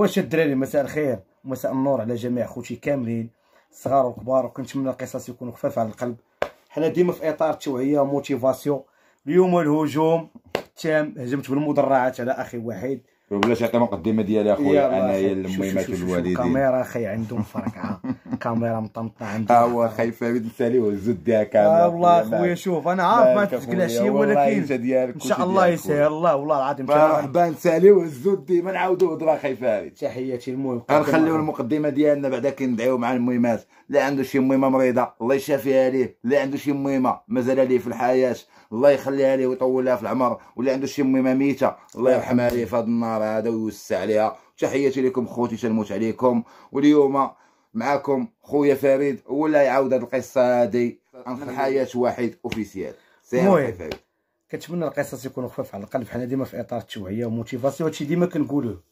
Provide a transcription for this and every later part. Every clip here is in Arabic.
واش الدراري مساء الخير ومساء النور على جميع خوتي كاملين الصغار والكبار وكنتمنى القصص يكونوا خفاف على القلب. حنا ديما في إطار التوعية وموتيفاسيون اليوم الهجوم التام هجمت بالمدرعات على أخي وحيد بلاش يعطي المقدمه ديالي اخويا أنا هي المهمات والوالدين الكاميرا أخي عندهم فرقعه كاميرا مطمطه عندهم ها هو خايف فريد نسالي والزود ديالها كامل آه والله خويا شوف أنا عارف ما تتقلاش ولكن إن شاء الله يسهل الله والله العظيم مرحبا نسالي والزود ديما نعاودوا هضره خاي فريد تحياتي المهم غنخليو المقدمة ديالنا بعدا كندعيو مع المهمات. اللي عنده شي مهمة مريضة الله يشافيها ليه. اللي عنده شي مهمة مازال ليه في الحياة. الله يخليها ليه ويطولها في العمر. واللي عنده شي مهمة ميتة الله يرحمها ليه في هذا النهار. هذا ويوسع عليها تحياتي لكم خوتي تنموت عليكم. واليوم معكم خويا فريد ولا يعاود هذه القصة هذه عن الحياة واحد officiel المهم كنتمنى القصص يكونوا خفاف على القلب. حنا ديما في إطار التوعية و motivation هادشي ديما كنقولوه.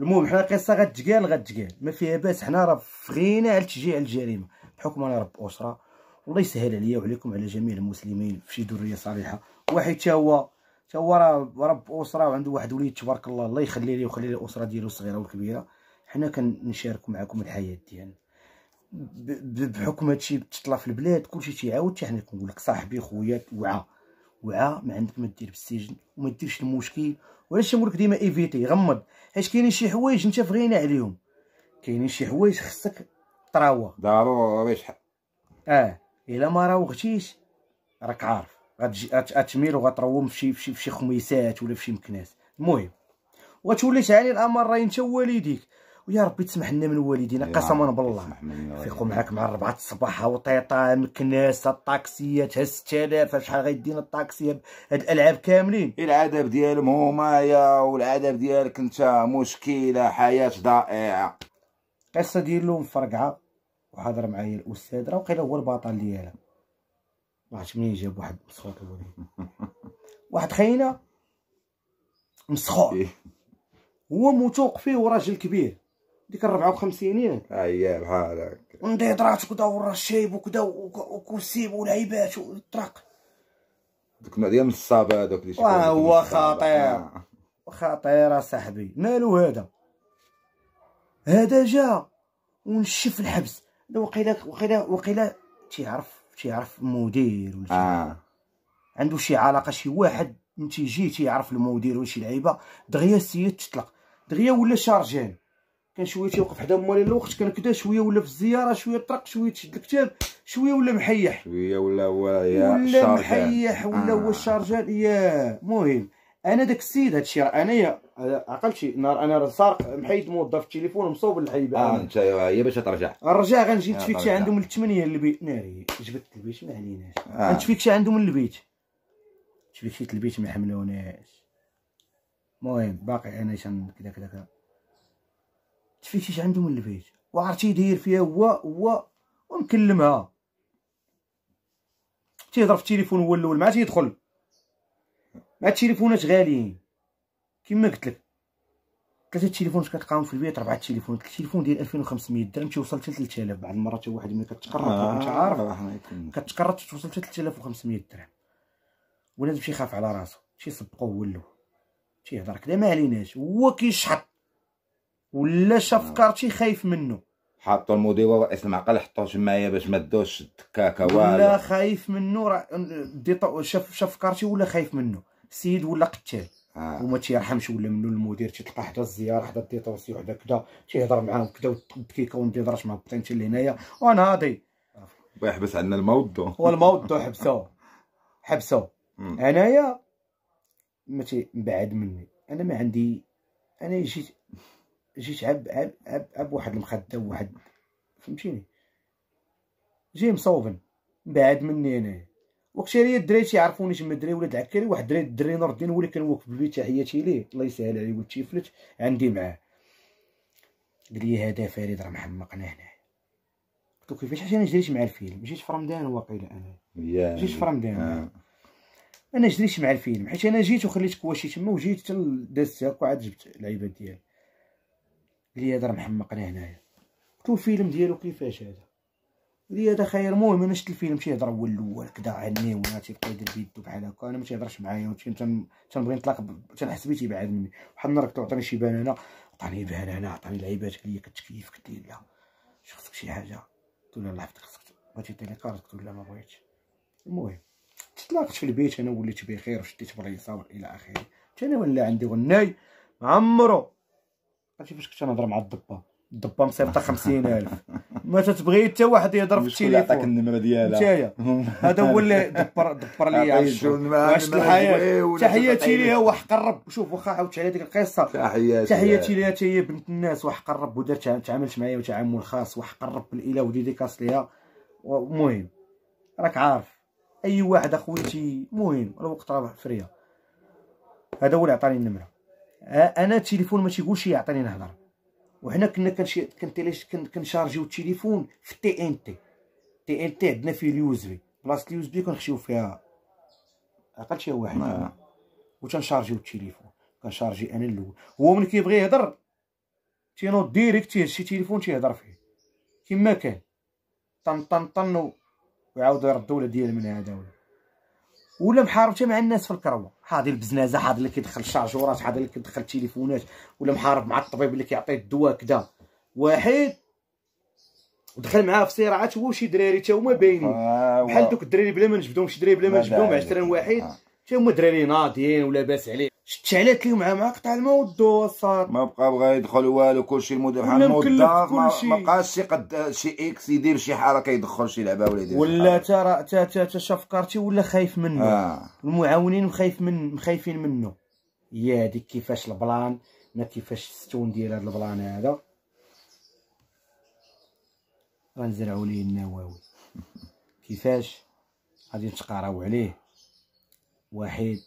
المهم حنا قصه غتقال غتقال. ما فيها باس. حنا راه فغنى على تشجيع الجريمة. بحكم أنا رب أسرة والله يسهل عليا وعليكم على جميع المسلمين في شي ذرية صالحه واحد تا هو تا هو راه رب اسره وعنده واحد وليد تبارك الله. الله يخلي ليه ويخلي ليه الاسره ديالو الصغيره والكبيره حنا كنشاركوا معكم الحياة ديالنا. بحكم هادشي تطلع في البلاد كلشي تيعاود حتى حنا كنقول لك صاحبي خويا وعى وعى ما عندك ما دير بالسجن وما ديرش المشكل. وعلاش نقول لك ديما éviter غمض. حيت كاينين شي حوايج أنت فغنى عليهم. كاينين شي حوايج خصك تراوغ. ضروري. شحال آه. إلا ما راوغتيش راك عارف. غتجي غتميل وغتروم في شي في شي خميسات ولا في شي مكناس. المهم وتولي تعالي الامر راه انت والديك. ويا ربي تسمح لنا من والدينا قسما بالله. فيقوا معاك مع ربعة الصباح وطيطه مكناس الطاكسيات ها 6000 شحال غيدينا الطاكسي هاد الألعاب كاملين. العذاب ديالهم هما يا والعذاب ديالك أنت مشكلة حياة ضائعة. القصة ديالو مفرقعه وحاضر معايا الأستاذ راه وقيلا هو البطل ديالها. ما عرفتش منين جاب واحد مسخوط واحد خينا مسخوط إيه. هو موثوق فيه وراجل كبير. ديك الربعة وخمسينيات اييه بحال هكا. ونضيضرات وكدا والرشيب وكدا وكرسيب ولعيبات والطرق دوك ديال النصاب هذوك اللي هو خطير. خطير اصاحبي مالو هذا؟ هذا جا ونشف الحبس. وقيلا وقيلا وقيلا تيعرف تيعرف المدير ولا آه. عنده شي علاقة شي واحد من تيجي تيعرف المدير ولا شي لعيبة دغيا السيد تطلق. دغيا ولا شارجان كان شوية تيوقف حدا مالي الوقت كان كدا شوية ولا في الزيارة شوية طرق شوية تشد الكتاب شوية ولا محيح. شوية ولا هو يا ولا محيح ولا هو الشارجان يا المهم أنا داك السيد هادشي راه انايا عقلتي نهار أنا راه سارق محيد موظف التليفون مصوب اللعيبه آه أنت هي باش ترجع. نرجع غنجي نتفيكشي عنده من 8 للبيت ناري جبت البيت ما عليناش. آه. نتفيكشي عنده من البيت تفيكشيت البيت ما حملوناش. المهم باقي أنا شن كذا كذا كذا. تفيكشيت عنده من البيت وعرفتي يدير فيها هو هو ومكلمها تيهضر في التليفون هو الأول مع تيدخل مع التليفونات غاليين كما قلت لك. ثلاثة التليفونات كتلقاهم في البيت؟ ربعة التليفونات التليفون ديال 2500 درهم تيوصل حتى 3000 بعض المرات حتى واحد ملي كتقرب آه انت عارف؟ كتقرب توصل حتى 3500 درهم. ولازم شي يخاف على راسو. تيصدقوه هو الأول تيهضر كدا ما عليناش. هو كيشحط. ولا شاف كارتي خايف منه حطوا المدير ورئيس المعقل حطوه تمايا باش ما دوش الدكاكه والو. ولا خايف منه راه شاف شاف كارتي ولا خايف منه السيد ولا قتال. آه. وما تيرحمش ولا منو المدير تيتلقى حدا الزيارة حدا الديطوسي وحدا كدا تيهضر معاهم كدا والدكيكه ونديضرش مع انت اللي هنايا. وناضي ويحبس عندنا الموضوع والموضوع حبسوه حبسوه انايا ما بعد مني. أنا ما عندي أنا جيت جيت عب عب عب, عب واحد المخدة وواحد فهمتيني؟ جاي مصوبن. بعد مني انايا ليا الدراري تيعرفوني تما الدراري ولاد عكاري واحد الدراري الدري نور الدين هو اللي كان واقف بالبيت تحياتي ليه الله يسهل عليه ولد تيفلت. عندي معاه. قال لي هذا فريد راه محمقنا هنا قلت له كيفاش أنا جريت مع الفيلم؟ جيت في رمضان واقيلا أنا. جيت في رمضان. آه. أنا جريت مع الفيلم. حيت أنا جيت وخليت كواشي تما وجيت حتى دازت هكا وعاد جبت العيبات ديالي. قال لي هذا راه محمقنا هنايا قلت له الفيلم ديالو كيفاش هذا؟ لي هذا خير المهم أنا شفت الفيلم تيهضر هو الأول كدا عني وأنا تيبقى يدير بيدو بحال هكا أنا ما تيهضرش معايا تنبغي نطلق تنحس بيه تيبعد مني. واحد النهار كنت عطاني شي بنانه عطاني بنانه عطاني لعيبات قال لي كتكيف قلت لي لا شي خصك شي حاجة. قلت له لا حفظك خصك بغيتي تعطيني كارت قلت له لا ما بغيتش. المهم تطلقت في البيت أنا وليت بخير وشديت بريصه والى آخره. حتى أنا ولا عندي غناي عمرو. عرفتي فاش كنت نهضر مع الضبة؟ الضبة مصيفطه 50000 ما تتبغي حتى واحد يهضر في اللي عطاك التليفون. النمرة ديالها. نتايا هذا هو اللي دبر دبر لي عشت الحياة تحياتي. ليها وحق الرب شوف واخا عاودت على ديك القصة. تحياتي تحياتي ليها حتى هي بنت الناس وحق الرب ودارت تعاملت معايا وتعامل خاص. وحق الرب الإله وديديكاس ليها المهم راك عارف. أي واحد اخويتي مهم. الوقت راه فريه هذا هو اللي عطاني النمرة. أنا التليفون ما تيقولش يعطيني نهضر. وحنا كنا كنشارجيو التليفون في تي ان تي تي ان تي عندنا فيه ال USB. بلاصة ال USB كنخشيو فيها عقلت شي واحد. آه. وتنشارجيو التليفون. كنشارجي أنا الأول. هو ملي كيبغي يهضر تينوض direct تيهز شي تليفون تيهضر فيه. كيما كان. طن طن طن و- ويعاود يرد ولا ديال من هذا ولا. ولا محارب حتى مع الناس في الكروة حاضي البزنازة حاضي اللي كيدخل الشارجورات حاضي اللي كيدخل التليفونات ولا محارب مع الطبيب اللي كيعطيه الدواء كدا واحد ودخل معاه في صراعات هو شي دراري تا هما باينين آه، بحال دوك الدراري بلا ما نجبدهم شي دراري بلا ما نجبدهم داعي. عشرين واحد. تا هما دراري ناضيين ولاباس عليه شتعلات ليهم مع مع قطع الماء والضو والصاد ما بقى بغا يدخل والو كلشي المدير بحال الموظف ما بقاش شي قد شي إكس يدير شي حركة يدخل شي لعبة ولا يدير ولا حاجة. تا تا تا كارتي ولا خايف منه. آه. المعاونين مخايف من مخايفين منه. هي هذيك كيفاش البلان؟ ما كيفاش الستون ديال هذا البلان هذا؟ غنزرعوا ليه النواوي. كيفاش؟ غادي نتقاراو عليه. واحد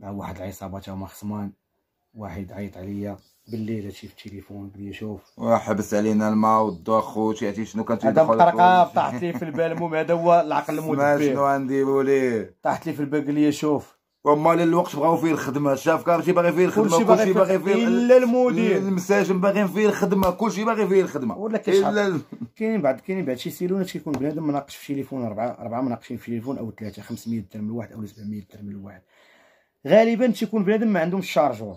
مع واحد العصابه تا هما خصمان واحد عيط عليا بالليل هادشي في التليفون قال لي شوف. وحبس علينا الماء والضو خوتي عرفتي شنو كان هذا مطرقة كلشي. طاحت لي في البال. المهم هذا هو العقل المدبر شنو غنديروا ليه طاحت لي في البال قال لي شوف. وما الوقت بغاو فيه الخدمة. chef quartier باغي فيه الخدمة كلشي باغي فيه إلا المدير. المساجن باغيين فيه الخدمة كلشي باغي فيه الخدمة. ولا. إلا ال- كاينين بعض كاينين بعض شي سيلونات كيكون بنادم مناقش في تليفون أربعة أربعة مناقشين في تليفون أو ثلاثة 500 درهم لواحد أو 700 درهم لواحد. غالبا تيكون بنادم ما عندهمش الشارجور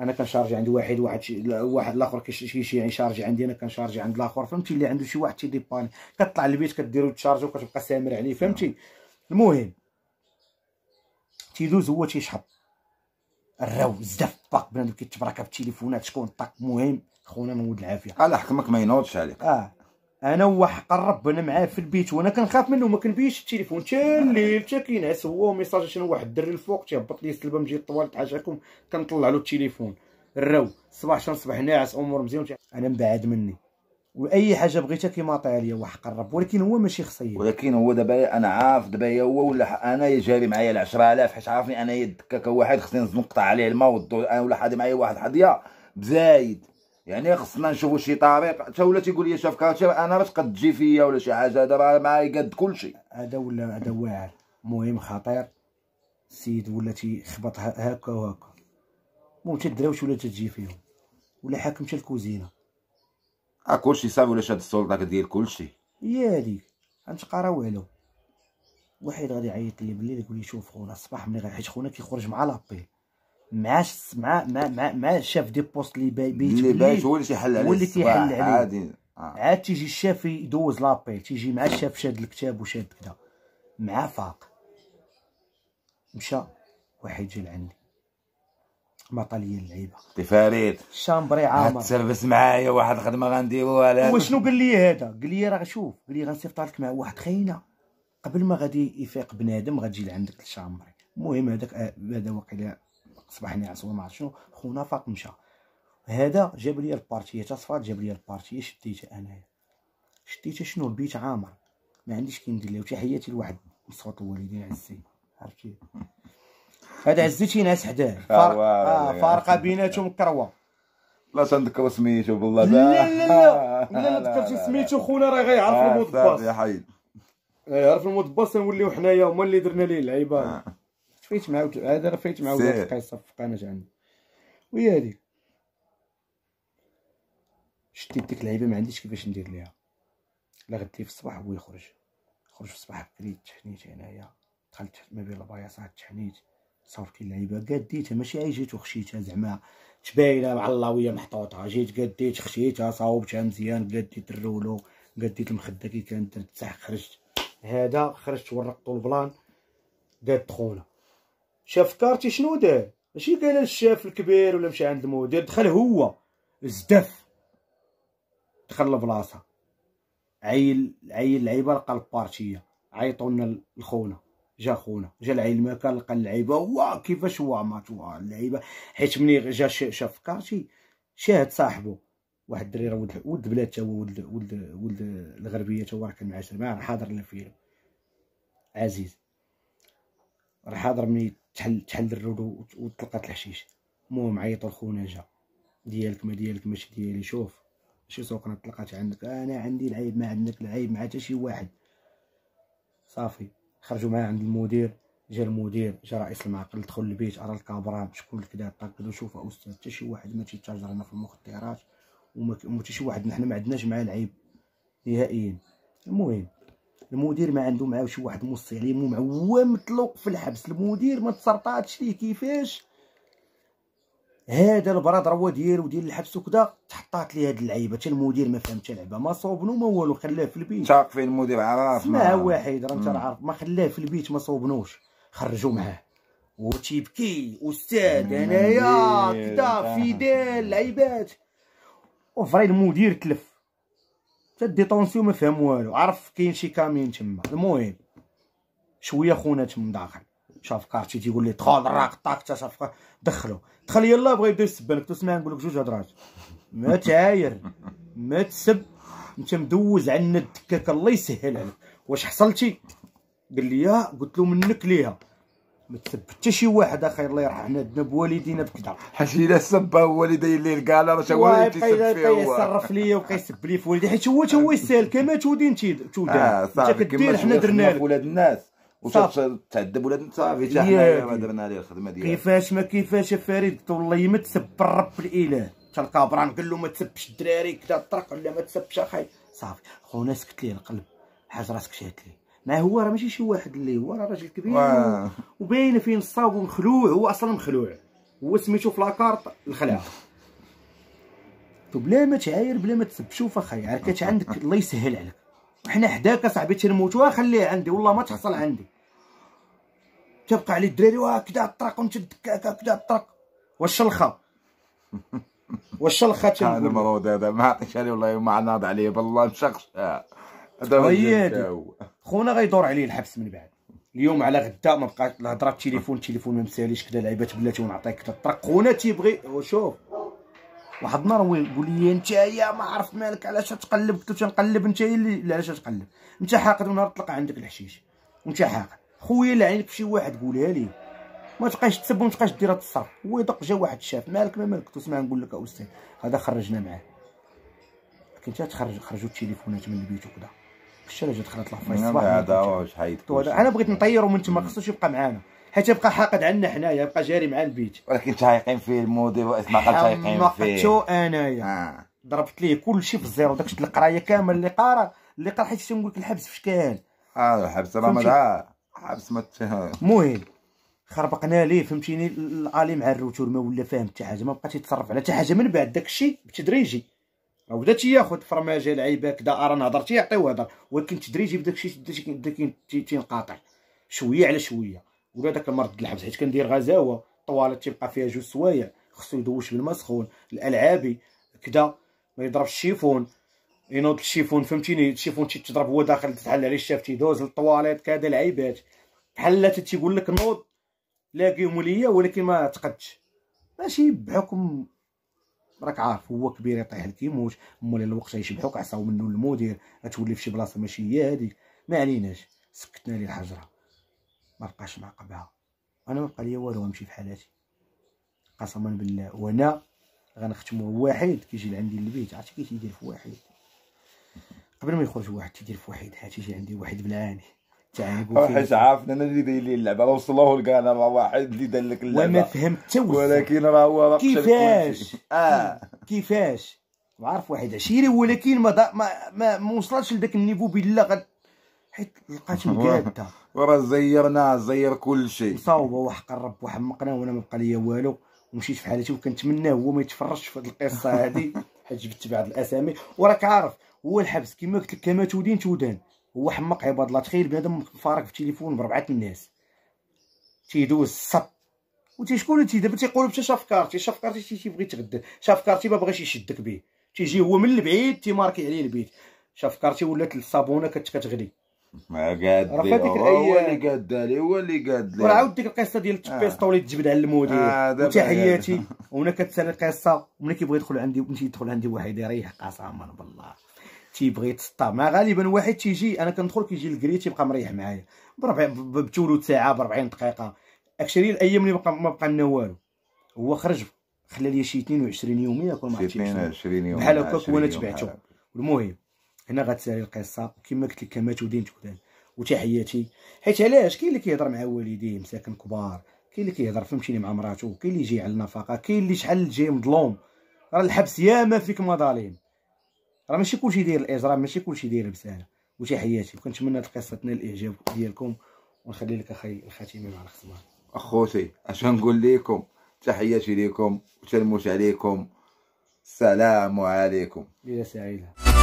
أنا كنشارجي عند واحد واحد شي واحد الآخر كيشي يعني شارجي عندي أنا كنشارجي عند الآخر فهمتي؟ اللي عنده شي واحد تيديباني. كطلع للبيت كديرو تشارجو وكتبقى سامر عليه فهمتي؟ المهم تيدوز هو تيشحط الراو زدف باق بنادم كيتبركا بالتليفونات شكون طاق؟ مهم خونا نود العافية. على حكمك ما ينوضش عليك. آه. أنا هو حق الرب أنا معاه في البيت وأنا كنخاف منه ما كنبيش التليفون. حتى الليل حتى كينعس هو ميساج شنو واحد الدري الفوق تيهبط لي السلبة نجي الطوال حاجاكم كنطلع له التليفون. الراو الصباح شنو صباح ناعس أمور مزيان. أنا مبعد مني. وأي حاجة بغيتها كيماطيها ليا وحق الرب ولكن هو ماشي خصيا ولكن هو دابا أنا عارف دابا هو ولا أنا جاري معايا ال 10000 حيت عارفني أنا يدكك واحد خصني نقطع عليه الماء والضوء ولا حادي معايا واحد حديه بزايد. يعني خصنا نشوفوا شي طريق حتى ولا تيقول لي شاف كارتي أنا باش قد تجي فيا ولا شي حاجة دابا معايا قد كلشي هذا ولا هذا واعر. مهم خطير. السيد ولا تيخبط هكا وهكا. المهم تدراوش ولا تجي فيهم. ولا حاكم حتى الكوزينة. آه كلشي صافي ولا شاد السلطة كدير كلشي هي هذيك غنتقراو عليهم. واحد غادي يعيط لي بالليل يقول لي شوف خونا الصباح ملي غا- حيت خونا كيخرج مع l'appel مع مع مع مع, ال chef de poste اللي باي- بيت اللي بالليل هو اللي تيحل عليه هو اللي كيحل عليه. عادي. آه. عاد تيجي الشاف يدوز l'appel تيجي مع الشاف شاد الكتاب وشاد كذا مع فاق. مشى واحد جا لعندي. معطى لي اللعيبة. فريد. ال chambrée عامر. تسربس معايا واحد الخدمه غنديروها على هو شنو قال لي هذا؟ قال لي راه شوف قال لي غنصيفط لك مع واحد خاينه قبل ما غادي يفيق بنادم غتجي لعندك لل chambrée المهم هذاك آه، هذا واقيلا صباح ناعس ولا ما عرفت شنو خونا فاق مشى. هذا جاب لي البارتيه تصفات جاب لي البارتيه شديتها انايا شديتها شنو؟ البيت عامر. ما عنديش كي ندير له تحياتي لواحد مصوت الوالدين عزي. عرفتي هذا عزي تينعس حداه. آه، آه فارقة بيناتهم كروة. لا تنذكر سميتو بالله لا لا لا لا لا ذكرتي سميتو خونا راه غيعرف المود باص. يا حي غيعرف المود باص نوليو حنايا هما اللي درنا ليه اللعيبه آه. فايت معاه هذا راه فايت سير. ولاد القصة في القناه عندي. وهي هذيك شديت ديك اللعيبة ما عنديش كيفاش ندير ليها. لا غدي في الصباح هو يخرج. خرج في الصباح بكري تحنيت هنايا. دخلت ما بين البياصات تحنيت. صوفتي اللعيبة قديتها ماشي عي جيت وخشيتها زعما. تباينه مع اللهوية محطوطة جيت قديت خشيتها صاوبتها مزيان قديت الرولو قديت المخدة كي كانت درت صح خرجت. هذا خرجت ورقتو البلان قاد دخونا شاف كارتي شنو دار ماشي قال الشاف الكبير ولا مشى عند المدير دخل هو زدف دخل البلاصه عيل عيل اللعيبه لقى البارتية. عيطوا لنا الخونه جا خونا. جا العيل ما كان لقى اللعيبه هو كيفاش هو ماتوا اللعيبه حيت ملي جا شاف كارتي شاهد صاحبه واحد الدري ولد ولد بلاد تا هو ولد ولد ولد الغربية تا هو راه كان معاه حاضر لنا فيلم عزيز. راه حاضر ملي تحل تحل الرود وطلقات الحشيش. المهم عيطوا لخونا جا. ديالك ما ديالك ماشي ديالي. شوف شي سوق طلقات عندك. أنا عندي العيب ما عندك العيب مع حتى شي واحد. صافي. خرجوا معاه عند المدير. جا المدير جا رئيس المعقل دخل البيت أرى الكابرا شكون كدا تاكدوا شوف أستاذ حتى شي واحد ما تيتاجر هنا في المخدرات وما حتى شي واحد. حنا ما عندناش معاه العيب. نهائيا. المهم المدير ما عنده معاه شي واحد موصي عليه المهم هو مطلوق في الحبس. المدير ما تسرطاتش ليه كيفاش؟ هذا البراد هو ديالو ديال الحبس وكذا. تحطات ليه هاد اللعيبة حتى المدير ما فهمش اللعبه ما صوبنو ما والو خلاه في البيت. شاق فيه المدير؟ عارف سمع واحد راه انت عارف. ما خلاه في البيت ما صوبنوش. خرجوا معاه. وتيبكي أستاذ انايا كذا فيدال لعيبات. وفري المدير تلف. حتى ديطونسيو ما فهم والو. عرف كاين شي كامين تما. المهم شوية خونا تما داخل. شاف كارتي تيقول لي دخل راك طاك تا شاف دخلو دخل يلا بغا يبدا يسب لك تسمع نقول لك جوج هضرات ما تعاير ما تسب. أنت مدوز عنا الدكاك الله يسهل عليك. واش حصلتي؟ قال لي قلت له منك ليها. ما تسب حتى شي واحد أخي الله يرحمنا عندنا بوالدينا بكذا حيت إلا سب والدي اللي قال راه هو اللي تيسب فيه هو. يصرف ليا وبقى يسب لي في ولدي حيت هو هو يسال كما تودين تودين آه صافي كدير حنا درنا لك. ولاد الناس. وتعذب ولاد صافي حتى حنايا ما درنا ليه الخدمة ديالك كيفاش ما كيفاش يا فريد والله ما تسب الرب الإله. حتى الكابران قال له ما تسبش الدراري كذا الطرق ولا ما تسبش اخاي صافي. خونا سكت ليه القلب. حاج راسك شات ليه ما هو راه ماشي شي واحد اللي هو راه راجل كبير و... وباين فين الصاب ومخلوع هو أصلا مخلوع. هو سميتو في لاكارت الخلع بلا ما تعاير بلا ما تسب؟ شوف اخاي عركات عندك الله يسهل عليك. وحنا حداك أصاحبي تنموتوا خليه عندي والله ما تحصل عندي. تبقى عليه الدراري واه كدا الطرق وانت الدكاكه كدا الطرق. والشلخه والشلخه هذا مرود هذا ما عطيش عليه والله ما ناض عليه بالله مشخص هذا هو خونا غيدور عليه الحبس من بعد. اليوم على غدا ما بقاش الهضره التليفون التليفون ما مساليش كدا لعيبات بلاتي ونعطيك كدا الطرق خونا تيبغي وشوف واحد النهار يقول لي أنت يا ما عرفت مالك علاش تقلب؟ قلت له تنقلب أنت اللي علاش تقلب؟ أنت حاقد ونهار تلقى عندك الحشيش. وانت حاقد. خويا لا عينك شي واحد قولها لي. ما تبقايش تسب وما تبقايش دير التصرف هو يدق جا واحد شاف مالك ما مالك؟ تسمع نقول لك أستاذ هذا خرجنا معاه. كنت تخرج خرجوا التليفونات من البيت وكذا جات دخلت لا فايس؟ الصباح هذا واش حيد أنا بغيت نطيرو من تما خصوش يبقى معانا. حيت يبقى حاقد عنا حنايا يبقى جاري مع البيت. ولكن تايقين فيه المدير واسمع قال تايقين فيه. حمقتو آنايا. آه. ضربت ليه كلشي في الزيرو داكشي القراية كامل اللي قارا اللي قرا حيت تنقول لك الحبس فاش كان؟ آه الحبس راه ما حبس ما المهم خربقنا ليه فهمتيني؟ الآلي مع الروتور ما ولا فاهم حتى حاجة ما بقاش يتصرف على حتى حاجة من بعد. داكشي بتدريجي. راه بدا تياخذ فرماجه لعيبه كدا ارا نهضر تيعطيو هضر ولكن تدريجي بدا داكشي بدا تينقاطع شوية على شوية. ولا داك المرض الحبس حيت كندير غزاوه طوالت تيبقى فيها جوج سوايع. خصو يدوش بالماء سخون الألعابي كدا ما يضربش الشيفون. ينوض الشيفون فهمتيني؟ الشيفون تيضرب هو داخل تحل عليه الشاف تيدوز للطواليت كذا العيبات بحال تيقول لك نوض لاقيهم ليا ولكن ما تقدش. ماشي بحكم راك عارف هو كبير يطيح لك يموت الوقت يشبحوك عصاو منه المدير غتولي في شي بلاصة ماشي هي هذيك ما عليناش سكتنا لي الحجرة. ما بقاش نعاقبها أنا ما بقى ليا والو غنمشي في حالاتي. قسما بالله. وأنا غنختمو واحد كيجي لعندي للبيت عرفتي كي تيدير في واحد؟ قبل ما يخرج واحد تيدير في واحد. ها تيجي عندي واحد بلعاني تعيبوا حيت عارفنا أنا اللي داير لي اللعبه راه وصلوه لقانا راه واحد اللي دار لك اللعبة. وما فهمت حتى ولكن راه هو كيفاش؟ آه. كيفاش؟ وعارف واحد عشيري ولكن ما دا ما ما, ما وصلش لذاك النيفو بالله. غد حيت لقات مقادة. وراه زيرنا زير كل شيء. مصاوبه وحق الرب وحمقنا وأنا ما بقى ليا والو. ومشيت في حالتي وكنتمنى هو ما يتفرجش في هذه القصة هذه حيت جبت بعض الأسامي. وراك عارف هو الحبس كما قلت لك كما تودين تودان. هو حمق عباد الله. تخيل بنادم فارق في التليفون بربعة الناس. تيدوز الصط وتي شكون اللي تيدابا تيقولوا مشى شاف كارتي شاف كارتي تي تيبغي يتغدى شاف كارتي ما بغاش يشدك به. تيجي هو من البعيد تيماركي عليه البيت. شاف كارتي ولات الصابونه كتغلي. ما قاد راه هذيك هو اللي قاد لي هو اللي قاد لي. عاود ديك القصة ديال التبيسطه وليت تجبد على المدير. آه، دابا وتحياتي وهنا كتسالي القصة. وملي كيبغي يدخل عندي ملي يدخل عندي واحد يريح قسما بالله. تيبغي يتسطى غالبا واحد تيجي أنا كندخل كيجي الكري تيبقى مريح معايا. بربع بثلث ساعة ب 40 دقيقه اكشري الأيام اللي بقى ما بقى لنا والو. هو خرج خلى لي شي 22 يوم ياكل ما عرفتش شنو. 22 يوم بحال هكاك 20 وأنا تبعته. المهم هنا غتسالي القصة وكما قلت لك كما تودين تودان وتحياتي. حيت علاش؟ كاين اللي كيهضر مع والديه مساكن كبار. كاين اللي كيهضر فهمتيني مع مراته. كاين اللي يجي على النفقة. كاين اللي شحال جاي مظلوم راه الحبس ياما فيك مظالم. راه ماشي كلشي داير الاجرام ماشي كلشي داير بسهله وتحياتي وكنتمنى هاد القصة تنال الإعجاب ديالكم ونخلي لك أخي الخاتمة مع الخصمان. أخوتي أش نقول لكم؟ تحياتي لكم وتلموت عليكم. السلام عليكم. ليله سعيدة.